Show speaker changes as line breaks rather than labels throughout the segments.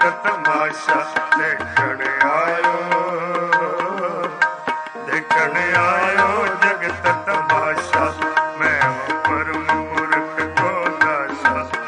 ਜਗਤ ਤਮਾਸ਼ਾ ਦੇਖਣ ਆਇਓ। ਦੇਖਣ ਆਇਓ ਜਗਤ ਤਮਾਸ਼ਾ। ਮੈਂ ਪਰਮ ਮੁਰਖ ਕੋ ਦਾਸਾ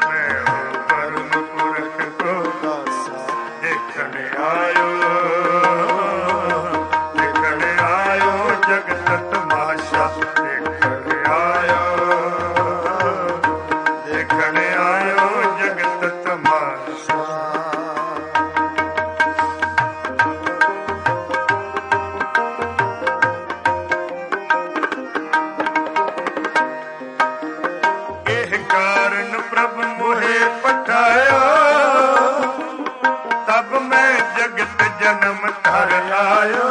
ਹਰ ਆਇਓ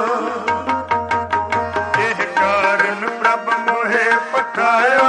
ਇਹ ਕਾਰਨ ਪ੍ਰਭ ਮੋਹੇ ਪਠਾਇਓ।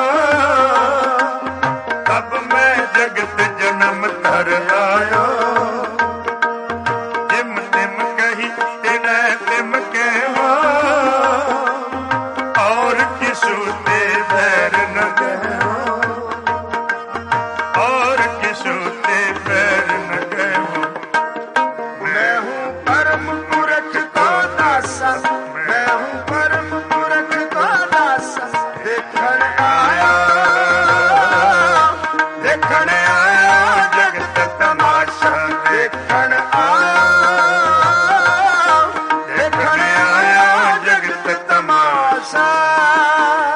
ਖਾਲਸਾ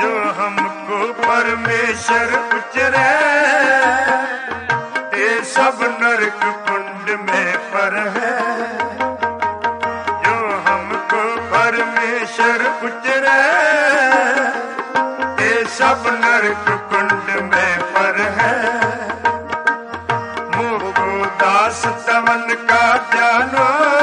जो हम ਕੋ ਪਰਮੇਸ਼ਰ ਉਚਰੇ ਇਹ ਸਭ ਨਰਕ ਪੁੰਡ ਮੇ ਪਰ ਹੈ ਜੋ ਹਮਕੋ ਪਰਮੇਸ਼ਰ ਉਚਰੇ ਇਹ ਸਭ ਨਰਕ ਕੁੰਡ ਮੇ ਪਰ ਹੈ ਮੋਹ ਕੋ ਦਾਸ ਤਵਨ ਕਾ ਜਾਨੋ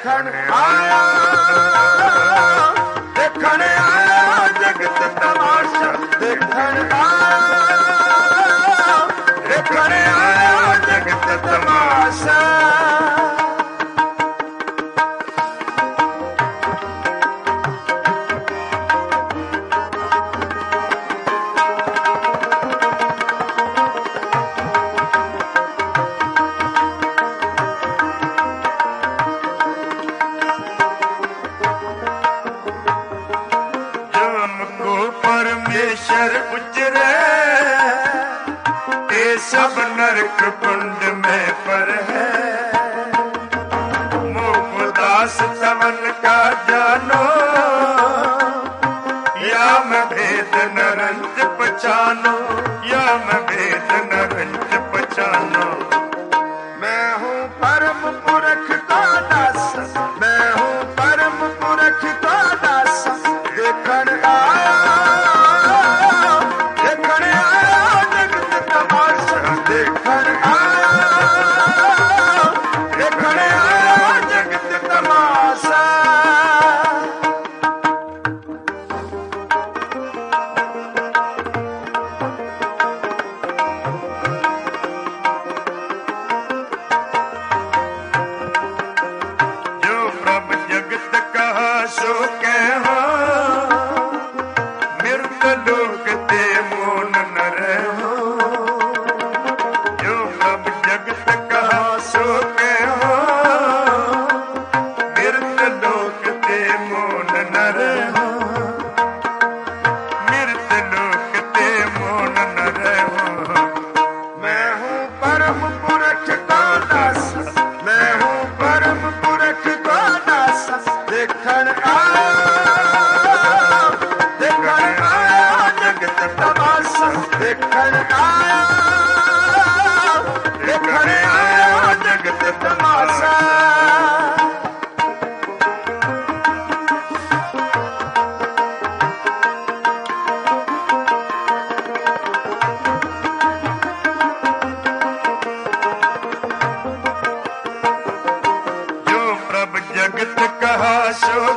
ਦੇਖਣ ਆਇਆ
ਦੇਖਣ
ਆਇਆ। ਨਰ ਪੁੱਜਰੇ। ਇਹ ਸਭ ਨਰਕ ਪੁੰਡ ਮੈਂ ਪਰ। ਹੈ ਮੋਖ ਦਾਸ ਤਮਨ ਕਾ ਜਾਨੋ। ਯਾ ਮੈਂ ਭੇਦ ਨਰੰਤ ਪਛਾਨੋ। ਯਾ ਮੈਂ Ah! ਜਗਤ ਤਮਾਸ਼ਾ
ਦੇਖਣ ਆਇਆ
ਦੇਖਣ ਆਇਆ ਜਗਤ ਤਮਾਸ਼ਾ ਜੋ ਪ੍ਰਭ ਜਗਤ ਕਹਾ ਸੋ